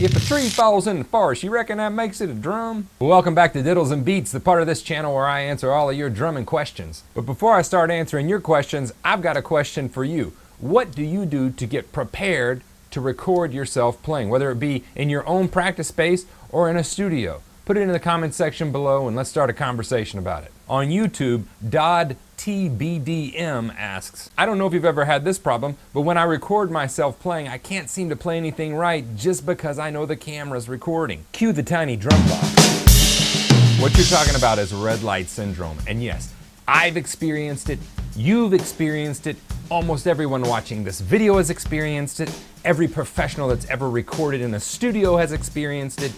If a tree falls in the forest, you reckon that makes it a drum? Welcome back to Diddles and Beats, the part of this channel where I answer all of your drumming questions. But before I start answering your questions, I've got a question for you. What do you do to get prepared to record yourself playing, whether it be in your own practice space or in a studio? Put it in the comments section below and let's start a conversation about it. On YouTube, Dodd TBDM asks, I don't know if you've ever had this problem, but when I record myself playing, I can't seem to play anything right just because I know the camera's recording. Cue the tiny drum box. What you're talking about is red light syndrome. And yes, I've experienced it, you've experienced it, almost everyone watching this video has experienced it, every professional that's ever recorded in a studio has experienced it.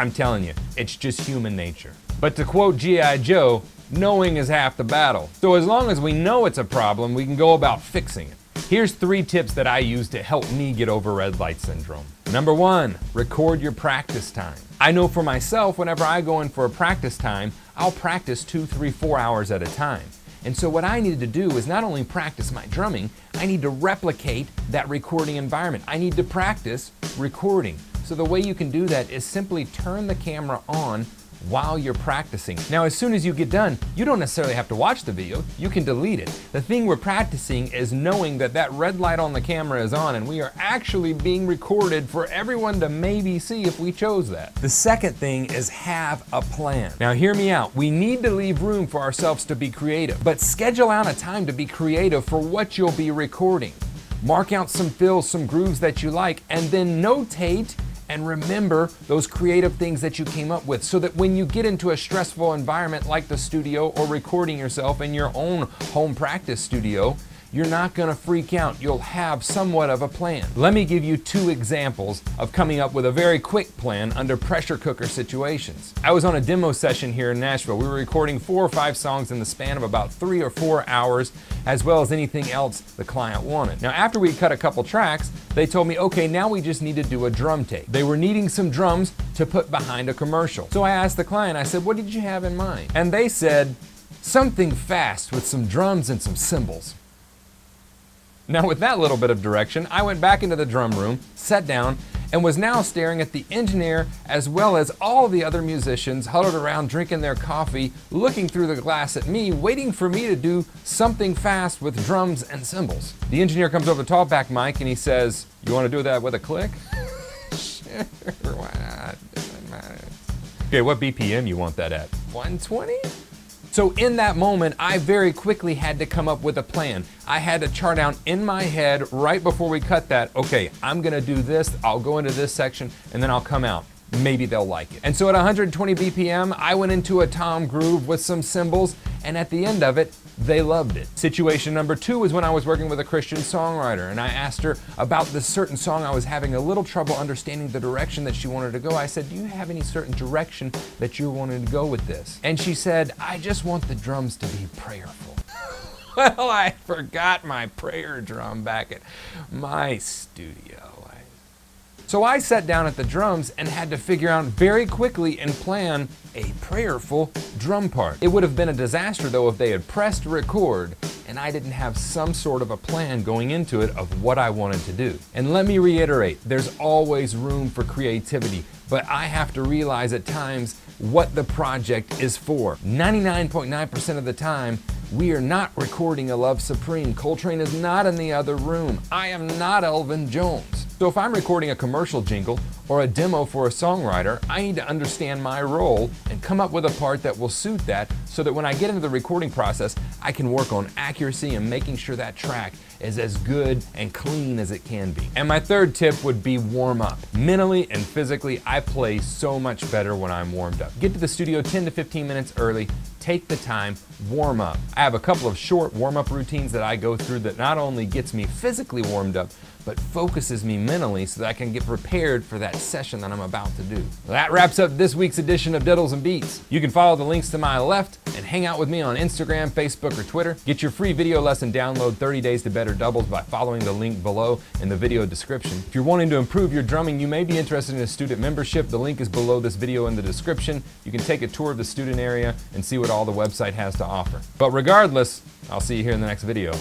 I'm telling you, it's just human nature. But to quote G.I. Joe, knowing is half the battle. So as long as we know it's a problem, we can go about fixing it. Here's three tips that I use to help me get over red light syndrome. Number one, record your practice time. I know for myself, whenever I go in for a practice time, I'll practice two, three, four hours at a time. And so what I needed to do is not only practice my drumming, I need to replicate that recording environment. I need to practice recording. So the way you can do that is simply turn the camera on while you're practicing. Now, as soon as you get done, you don't necessarily have to watch the video, you can delete it. The thing we're practicing is knowing that that red light on the camera is on and we are actually being recorded for everyone to maybe see if we chose that. The second thing is have a plan. Now, hear me out. We need to leave room for ourselves to be creative, but schedule out a time to be creative for what you'll be recording. Mark out some fills, some grooves that you like, and then notate and remember those creative things that you came up with so that when you get into a stressful environment like the studio or recording yourself in your own home practice studio, you're not going to freak out. You'll have somewhat of a plan. Let me give you two examples of coming up with a very quick plan under pressure cooker situations. I was on a demo session here in Nashville. We were recording four or five songs in the span of about three or four hours, as well as anything else the client wanted. Now, after we cut a couple tracks, they told me, okay, now we just need to do a drum take. They were needing some drums to put behind a commercial. So I asked the client, I said, what did you have in mind? And they said, something fast with some drums and some cymbals. Now, with that little bit of direction, I went back into the drum room, sat down, and was now staring at the engineer as well as all the other musicians huddled around drinking their coffee, looking through the glass at me, waiting for me to do something fast with drums and cymbals. The engineer comes over the talkback mic and he says, You want to do that with a click? sure, why not? Okay, what BPM you want that at? 120? So in that moment, I very quickly had to come up with a plan. I had to chart out in my head right before we cut that, okay, I'm gonna do this, I'll go into this section, and then I'll come out maybe they'll like it. And so at 120 BPM, I went into a tom groove with some cymbals, and at the end of it, they loved it. Situation number two was when I was working with a Christian songwriter, and I asked her about this certain song I was having a little trouble understanding the direction that she wanted to go. I said, Do you have any certain direction that you're wanting to go with this? And she said, I just want the drums to be prayerful. well, I forgot my prayer drum back at my studio. So I sat down at the drums and had to figure out very quickly and plan a prayerful drum part. It would have been a disaster though if they had pressed record and I didn't have some sort of a plan going into it of what I wanted to do. And let me reiterate, there's always room for creativity, but I have to realize at times what the project is for. 99.9% of the time, we are not recording a Love Supreme. Coltrane is not in the other room. I am not Elvin Jones. So if I'm recording a commercial jingle or a demo for a songwriter, I need to understand my role and come up with a part that will suit that so that when I get into the recording process, I can work on accuracy and making sure that track is as good and clean as it can be. And my third tip would be warm up. Mentally and physically, I play so much better when I'm warmed up. Get to the studio 10 to 15 minutes early, take the time, warm up. I have a couple of short warm up routines that I go through that not only gets me physically warmed up, but focuses me mentally so that I can get prepared for that session that I'm about to do. That wraps up this week's edition of Diddles and Beats. You can follow the links to my left and hang out with me on Instagram, Facebook, or Twitter. Get your free video lesson download 30 Days to Better Doubles by following the link below in the video description. If you're wanting to improve your drumming, you may be interested in a student membership. The link is below this video in the description. You can take a tour of the student area and see what all the website has to offer. But regardless, I'll see you here in the next video.